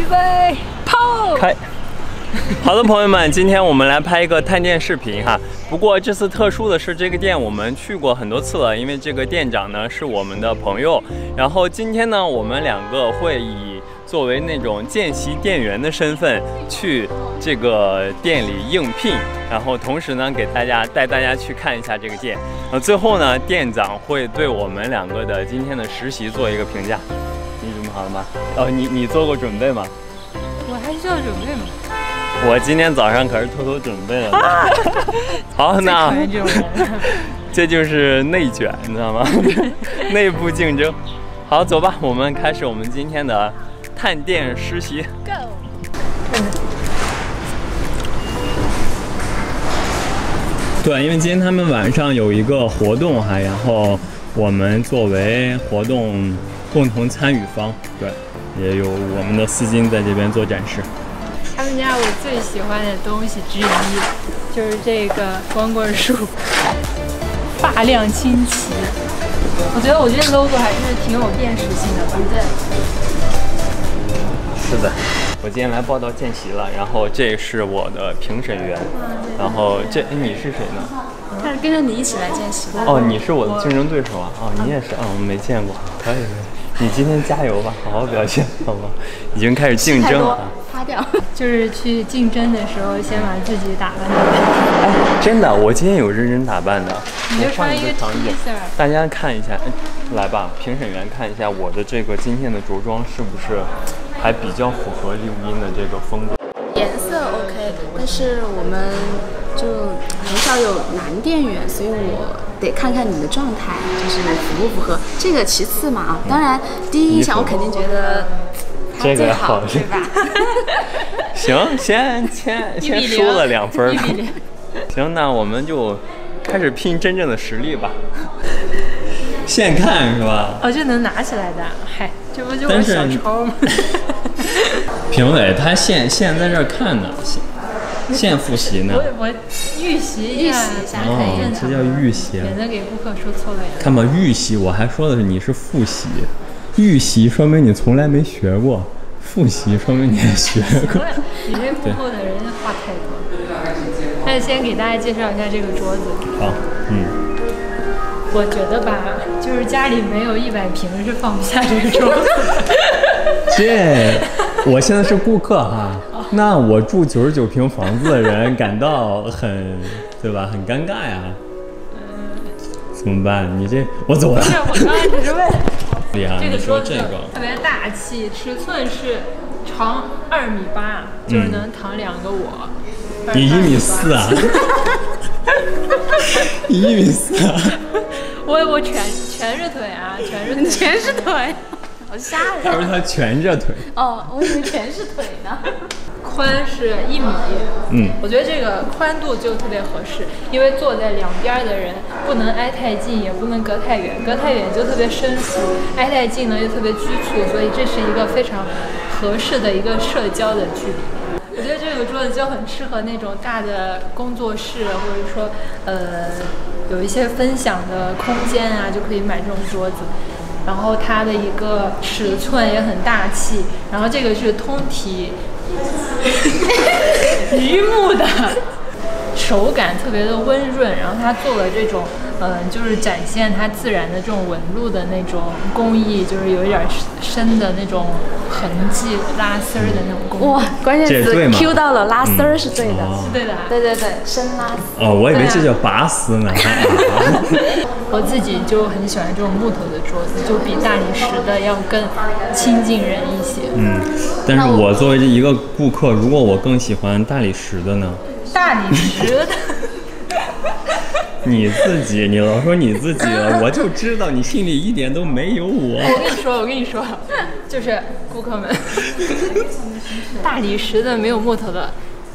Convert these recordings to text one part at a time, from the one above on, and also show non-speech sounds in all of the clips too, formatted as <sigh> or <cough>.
预备，跑！开。好的，朋友们，今天我们来拍一个探店视频哈。不过这次特殊的是，这个店我们去过很多次了，因为这个店长呢是我们的朋友。然后今天呢，我们两个会以作为那种见习店员的身份去这个店里应聘，然后同时呢给大家带大家去看一下这个店。呃，最后呢，店长会对我们两个的今天的实习做一个评价。你准备好了吗？哦，你你做过准备吗？我还需要准备吗？我今天早上可是偷偷准备了。<laughs> 好，那 <laughs> 这就是内卷，你知道吗？<laughs> 内部竞争。好，走吧，我们开始我们今天的探店实习。Go。对，因为今天他们晚上有一个活动哈，然后我们作为活动共同参与方，对，也有我们的丝巾在这边做展示。他们家我最喜欢的东西之一就是这个光棍树，发量清奇。我觉得我这 logo 还是挺有辨识性的，对不对？是的，我今天来报道见习了，然后这是我的评审员，然后这你是谁呢？跟着你一起来见习的。哦，你是我的竞争对手啊？哦，你也是啊？我没见过，可以可以。你今天加油吧，好好表现，<laughs> 好吗？已经开始竞争了。擦掉。<laughs> 就是去竞争的时候，先把自己打扮打扮。哎，真的，我今天有认真打扮的。你就穿一个 T 恤。大家看一下，来吧，评审员看一下我的这个今天的着装是不是还比较符合录音的这个风格。颜色 OK，但是我们就很少有男店员，所以我。得看看你的状态，就是符不符合这个其次嘛啊，当然第一印象我肯定觉得他最好，对吧？行，先先 <laughs> 先输了两分了。行，那我们就开始拼真正的实力吧。现看是吧？哦，这能拿起来的，嗨，这不就是小抄吗？<laughs> 评委他现现在这看呢。现复习呢？我我预习预习一下，哦，这叫预习，免得给顾客说错了呀。看吧，预习，我还说的是你是复习，预习说明你从来没学过，复习说明你还学过。你这幕后的人话太多。那先给大家介绍一下这个桌子。好，嗯。我觉得吧，就是家里没有一百平是放不下这个桌子。这，我现在是顾客哈。那我住九十九平房子的人感到很，对吧？很尴尬呀。嗯。怎么办？你这我走了。不是，我刚刚只是问。厉害，这个说这个特别大气，尺寸是长二米八，就是能躺两个我。你一米四啊？你 <laughs> 一米四啊？我我全全是腿啊，全是全是腿。好吓人！他说他全着腿。哦，我以为全是腿呢。宽是一米。嗯。我觉得这个宽度就特别合适，因为坐在两边的人不能挨太近，也不能隔太远，隔太远就特别生疏，挨太近呢又特别拘促，所以这是一个非常合适的一个社交的距离。我觉得这个桌子就很适合那种大的工作室，或者说呃有一些分享的空间啊，就可以买这种桌子。然后它的一个尺寸也很大气，然后这个是通体 <laughs> 榆木的，手感特别的温润，然后它做了这种。嗯，就是展现它自然的这种纹路的那种工艺，就是有一点深的那种痕迹、拉丝儿的那种工艺。哇，关键词 Q 到了，拉丝儿是对的，是对的。对对对，深拉丝。哦，我以为这叫拔丝呢。<laughs> 我自己就很喜欢这种木头的桌子，就比大理石的要更亲近人一些。嗯，但是我作为一个顾客，如果我更喜欢大理石的呢？大理石的。你自己，你老说你自己了，我就知道你心里一点都没有我。我跟你说，我跟你说，就是顾客们，<laughs> 大理石的没有木头的。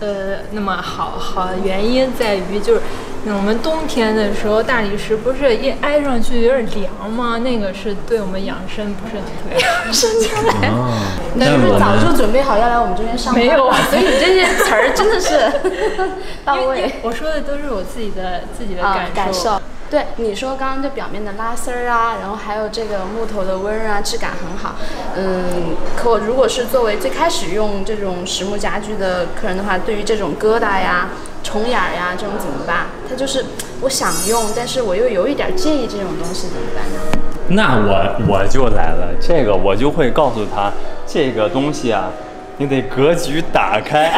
呃，那么好好原因在于，就是我们冬天的时候，大理石不是一挨上去有点凉吗？那个是对我们养生不是很特别好。生出来，<laughs> 你是不是早就准备好要来我们这边上班？没有啊，所以你这些词儿真的是 <laughs> 到位。我说的都是我自己的自己的感受。对你说刚刚这表面的拉丝儿啊，然后还有这个木头的温润啊，质感很好。嗯，可我如果是作为最开始用这种实木家具的客人的话，对于这种疙瘩呀、虫眼儿呀这种怎么办？他就是我想用，但是我又有一点介意这种东西，怎么办呢？<laughs> 那我我就来了，这个我就会告诉他，这个东西啊，你得格局打开。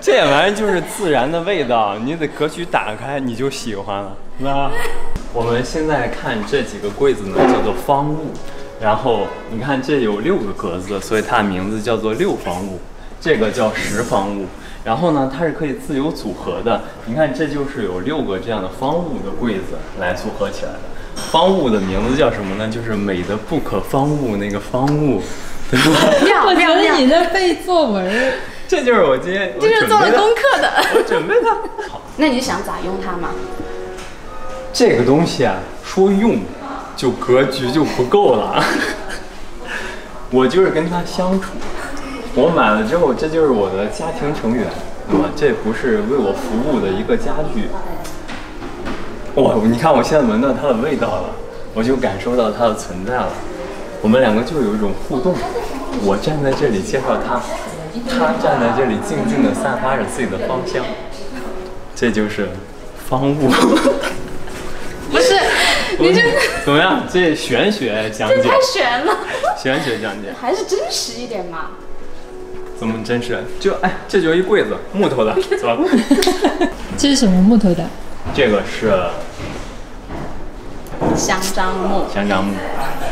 这玩意儿就是自然的味道，你得格局打开，你就喜欢了。那我们现在看这几个柜子呢，叫做方物。然后你看这有六个格子，所以它的名字叫做六方物。这个叫十方物。然后呢，它是可以自由组合的。你看，这就是有六个这样的方物的柜子来组合起来的。方物的名字叫什么呢？就是美的不可方物那个方物，对吧？我觉！得你在背作文儿。<laughs> 这就是我今天我这是做了功课的。<laughs> 我准备的。好，<laughs> 那你想咋用它吗？这个东西啊，说用就格局就不够了。我就是跟它相处，我买了之后，这就是我的家庭成员，对吧？这不是为我服务的一个家具。哇，你看我现在闻到它的味道了，我就感受到它的存在了。我们两个就有一种互动。我站在这里介绍他，他站在这里静静的散发着自己的芳香。这就是方物。<laughs> 不是，你这 <laughs> 怎么样？这玄学讲解，太玄了，玄学讲解还是真实一点嘛。怎么真实？就哎，这就是一柜子，木头的，<laughs> 走吧。这是什么木头的？这个是香樟木，香樟木。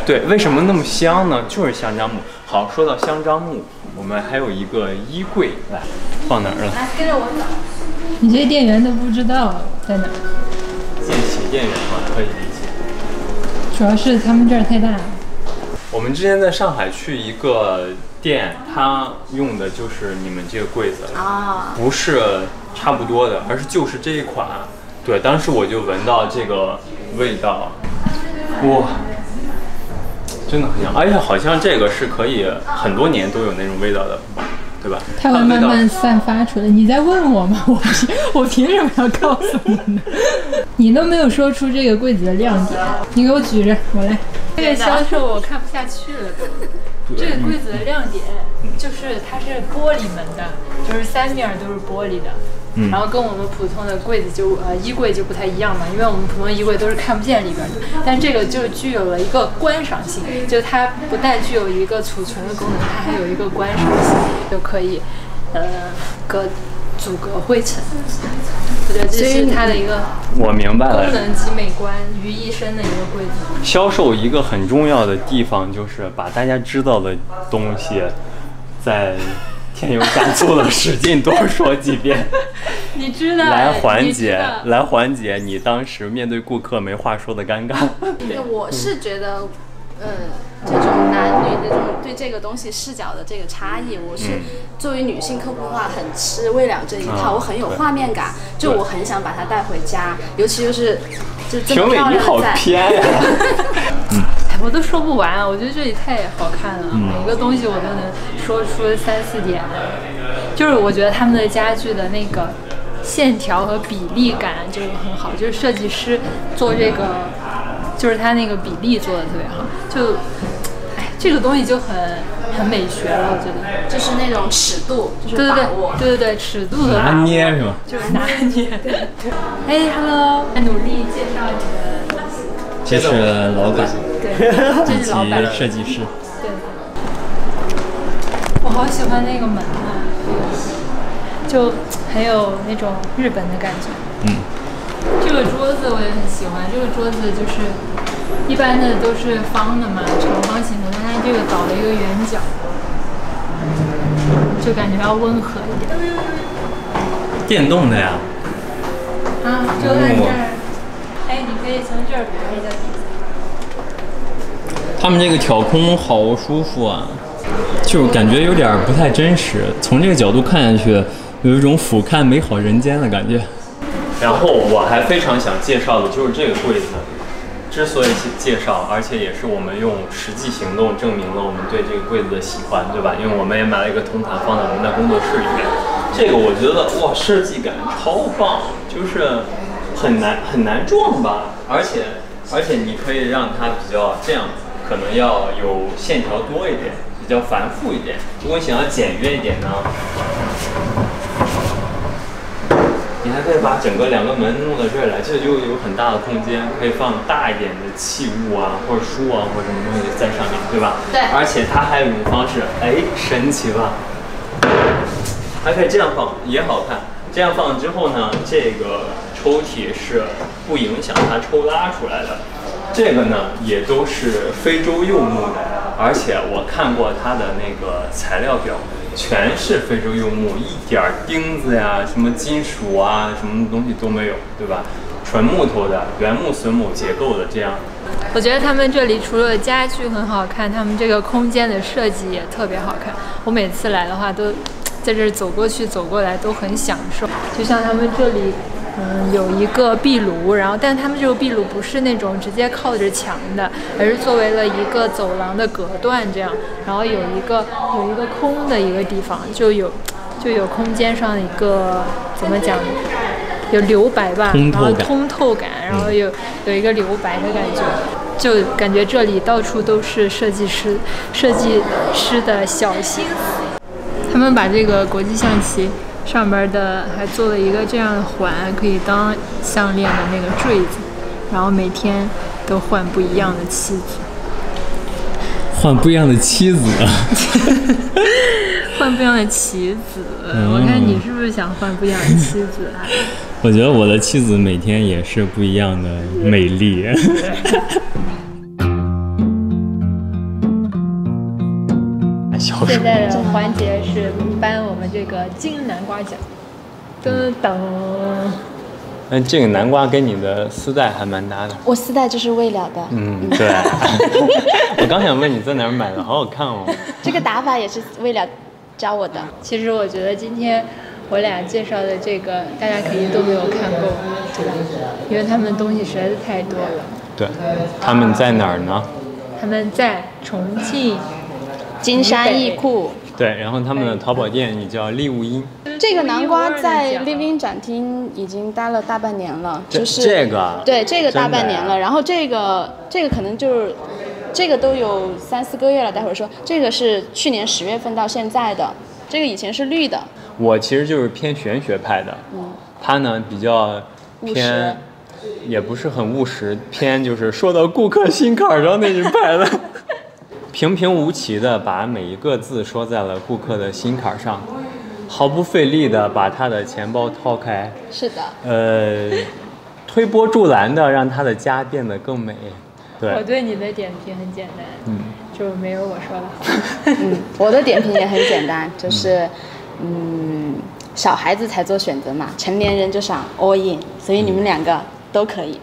对，为什么那么香呢？就是香樟木。好，说到香樟木，我们还有一个衣柜，来放哪儿了？来跟着我走。你这店员都不知道在哪儿，见习店员嘛，可以理解。主要是他们这儿太大了。我们之前在上海去一个店，他用的就是你们这个柜子，啊，不是差不多的，而是就是这一款。对，当时我就闻到这个味道，哇，真的很香，而且好像这个是可以很多年都有那种味道的，对吧？它会慢慢散发出来。你在问我吗？<laughs> 我凭我凭什么要告诉你呢？你都没有说出这个柜子的亮点，你给我举着，我来。这个销售我看不下去了都。这个柜子的亮点就是它是玻璃门的，就是三面都是玻璃的。嗯然后跟我们普通的柜子就呃衣柜就不太一样嘛，因为我们普通衣柜都是看不见里边的，但这个就具有了一个观赏性，就它不但具有一个储存的功能，它还有一个观赏性，就可以呃隔阻隔灰尘。我觉得这是它的一个我明白了。功能及美观于一身的一个柜子。销售一个很重要的地方就是把大家知道的东西，在添油加醋的使劲多说几遍。<laughs> 你知道来缓解，来缓解你当时面对顾客没话说的尴尬。<laughs> 对，我是觉得，嗯，这种男女这种对这个东西视角的这个差异，我是作为女性客户的话，很吃未了这一套，啊我很有画面感，就我很想把它带回家，尤其就是就这么评委你好漂亮的在。偏呀、哎，<laughs> 我都说不完啊！我觉得这里太好看了，嗯每个东西我都能说出三四点。就是我觉得他们的家具的那个线条和比例感就很好，就是设计师做这个，就是他那个比例做的特别好。就，哎，这个东西就很很美学了，我觉得。就是那种尺度，就是对对把握。对对对对，尺度的拿捏是吧？就是拿捏。<laughs> 哎，Hello，<laughs> 努力介绍你的东西。这是老板对，这是老板。设计师。对，我好喜欢那个门啊，就很有那种日本的感觉。嗯，这个桌子我也很喜欢，这个桌子就是一般的都是方的嘛，长方形的，但它这个倒了一个圆角，就感觉要温和一点。电动的呀。啊，就在这儿。可以从这儿拍一下。他们这个挑空好舒服啊，就感觉有点不太真实。从这个角度看下去，有一种俯瞰美好人间的感觉。然后我还非常想介绍的就是这个柜子，之所以介绍，而且也是我们用实际行动证明了我们对这个柜子的喜欢，对吧？因为我们也买了一个铜盘放在我们的工作室里面。这个我觉得哇，设计感超棒，就是很难很难撞吧，而且而且你可以让它比较这样子，可能要有线条多一点，比较繁复一点。如果你想要简约一点呢，你还可以把整个两个门弄到这儿来，这就有很大的空间，可以放大一点的器物啊，或者书啊，或者什么东西在上面，对吧？对而且它还有一种方式，哎，神奇吧？还可以这样放，也好看。这样放之后呢，这个抽屉是不影响它抽拉出来的。这个呢，也都是非洲柚木的，而且我看过它的那个材料表，全是非洲柚木，一点儿钉子呀、什么金属啊、什么东西都没有，对吧？纯木头的，原木榫卯结构的这样。我觉得他们这里除了家具很好看，他们这个空间的设计也特别好看。我每次来的话都在这儿走过去走过来都很享受。就像他们这里，嗯，有一个壁炉，然后但他们这个壁炉不是那种直接靠着墙的，而是作为了一个走廊的隔断这样，然后有一个有一个空的一个地方，就有就有空间上的一个怎么讲？有留白吧，然后通透感，然后有有一个留白的感觉，就感觉这里到处都是设计师设计师的小心思。他们把这个国际象棋上边的还做了一个这样的环，可以当项链的那个坠子，然后每天都换不一样的妻子，<laughs> 换不一样的妻子，<laughs> 换不一样的妻子。我看你是不是想换不一样的妻子啊？<laughs> 我觉得我的妻子每天也是不一样的美丽。现在的环节是颁我们这个金南瓜奖。噔噔，那这个南瓜跟你的丝带还蛮搭的。我丝带就是未了的，嗯，<laughs> 对。<laughs> 我刚想问你在哪儿买的，好好看哦。<laughs> 这个打法也是未了教我的。其实我觉得今天我俩介绍的这个，大家肯定都没有看够，对吧？因为他们东西实在是太多了。对，他们在哪儿呢？他们在重庆金山易库，对，然后他们的淘宝店也叫利物英。这个南瓜在立 Living 展厅已经待了大半年了，就是这个对这个大半年了，然后这个这个可能就是这个都有三四个月了，待会儿说。这个是去年十月份到现在的，这个以前是绿的，我其实就是偏玄学派的，嗯，他呢比较偏，也不是很务实，偏就是说到顾客心坎儿上那一派的，平平无奇的把每一个字说在了顾客的心坎上，毫不费力的把他的钱包掏开，是的，呃，推波助澜的让他的家变得更美。对我对，你的点评很简单，嗯，就没有我说的好。<laughs> 嗯，我的点评也很简单，就是嗯，小孩子才做选择嘛，成年人就想 all in，所以你们两个都可以。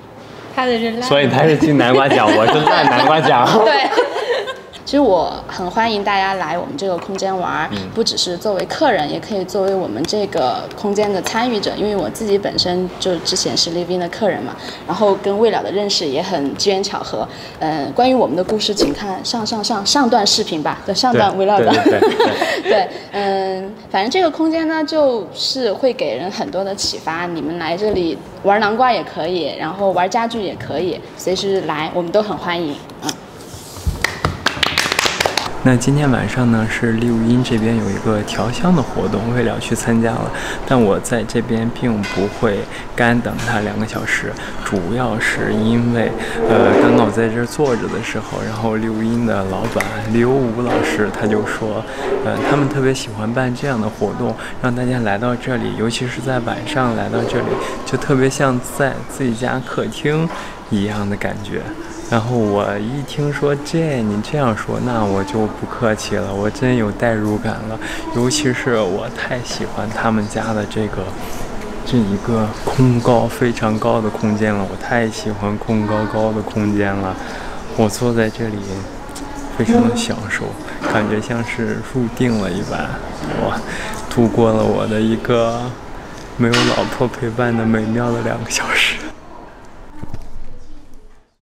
他的是烂，所以他是金南瓜奖，<laughs> 我是烂南瓜奖。对。其实我很欢迎大家来我们这个空间玩儿，不只是作为客人，也可以作为我们这个空间的参与者。因为我自己本身就之前是 Living 的客人嘛，然后跟未了的认识也很机缘巧合。嗯、关于我们的故事，请看上上上上段视频吧，<laughs> 对，上段对对对 <laughs> 对，嗯，反正这个空间呢，就是会给人很多的启发。你们来这里玩南瓜也可以，然后玩家具也可以，随时来，我们都很欢迎。那今天晚上呢，是利物英这边有一个调香的活动，为了去参加了，但我在这边并不会干等他两个小时，主要是因为，呃，刚刚我在这坐着的时候，然后利物英的老板刘武老师他就说，呃，他们特别喜欢办这样的活动，让大家来到这里，尤其是在晚上来到这里，就特别像在自己家客厅一样的感觉。然后我一听说这你这样说，那我就不客气了，我真有代入感了。尤其是我太喜欢他们家的这个这一个空高非常高的空间了，我太喜欢空高高的空间了。我坐在这里，非常的享受，感觉像是入定了一般。我度过了我的一个没有老婆陪伴的美妙的两个小时。